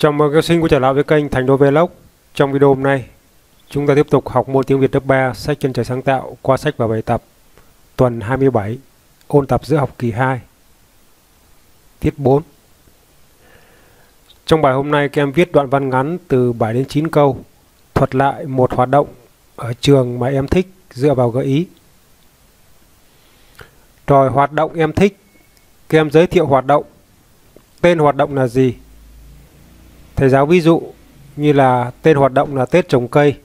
Chào mừng các sinh quay trở lại với kênh Thành Đô Vlog. Trong video hôm nay, chúng ta tiếp tục học môn tiếng Việt lớp 3 sách chân trời sáng tạo qua sách và bài tập tuần 27 ôn tập giữa học kỳ 2 tiết 4. Trong bài hôm nay các em viết đoạn văn ngắn từ 7 đến 9 câu thuật lại một hoạt động ở trường mà em thích dựa vào gợi ý. Rồi hoạt động em thích, các em giới thiệu hoạt động. Tên hoạt động là gì? Thầy giáo ví dụ như là tên hoạt động là Tết trồng cây.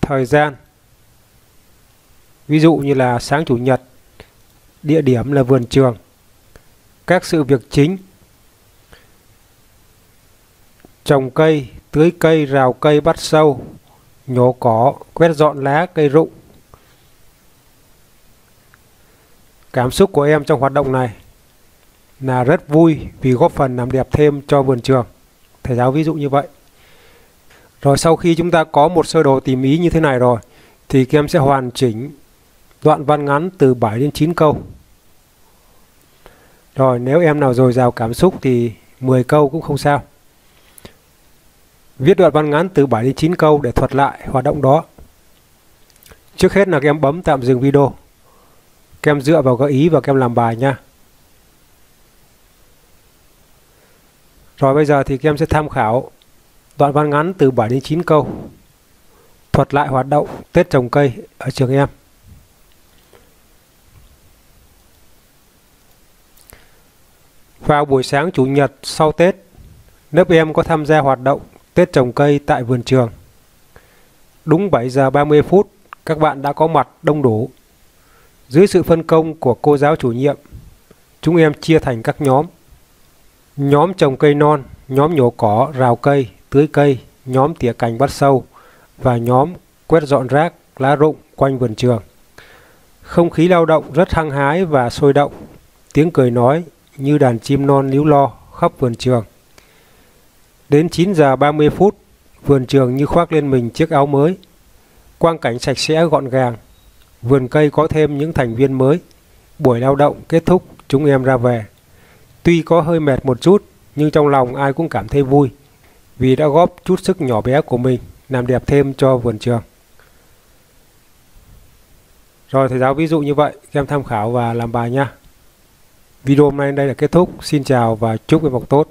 Thời gian ví dụ như là sáng chủ nhật. Địa điểm là vườn trường. Các sự việc chính trồng cây, tưới cây, rào cây, bắt sâu, nhổ cỏ, quét dọn lá, cây rụng. Cảm xúc của em trong hoạt động này là rất vui vì góp phần làm đẹp thêm cho vườn trường. Thầy giáo ví dụ như vậy. Rồi sau khi chúng ta có một sơ đồ tìm ý như thế này rồi, thì các em sẽ hoàn chỉnh đoạn văn ngắn từ 7 đến 9 câu. Rồi nếu em nào dồi dào cảm xúc thì 10 câu cũng không sao. Viết đoạn văn ngắn từ 7 đến 9 câu để thuật lại hoạt động đó. Trước hết là các em bấm tạm dừng video. Các em dựa vào gợi ý và các em làm bài nha. Rồi bây giờ thì các em sẽ tham khảo đoạn văn ngắn từ 7 đến 9 câu. Thuật lại hoạt động Tết trồng cây ở trường em. Vào buổi sáng Chủ nhật sau Tết, lớp em có tham gia hoạt động Tết trồng cây tại vườn trường. Đúng 7 giờ 30 phút, các bạn đã có mặt đông đủ. Dưới sự phân công của cô giáo chủ nhiệm, chúng em chia thành các nhóm. Nhóm trồng cây non, nhóm nhổ cỏ, rào cây, tưới cây, nhóm tỉa cành bắt sâu và nhóm quét dọn rác, lá rụng quanh vườn trường. Không khí lao động rất hăng hái và sôi động, tiếng cười nói như đàn chim non líu lo khắp vườn trường. Đến 9 giờ 30 phút, vườn trường như khoác lên mình chiếc áo mới. Quang cảnh sạch sẽ gọn gàng, vườn cây có thêm những thành viên mới. Buổi lao động kết thúc, chúng em ra về. Tuy có hơi mệt một chút, nhưng trong lòng ai cũng cảm thấy vui, vì đã góp chút sức nhỏ bé của mình làm đẹp thêm cho vườn trường. Rồi thầy giáo ví dụ như vậy, các em tham khảo và làm bài nha. Video hôm nay đây là kết thúc. Xin chào và chúc em học tốt.